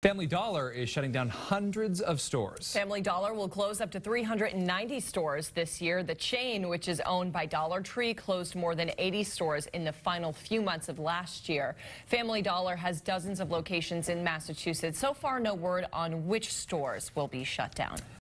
Family Dollar is shutting down hundreds of stores. Family Dollar will close up to 390 stores this year. The chain, which is owned by Dollar Tree, closed more than 80 stores in the final few months of last year. Family Dollar has dozens of locations in Massachusetts. So far, no word on which stores will be shut down.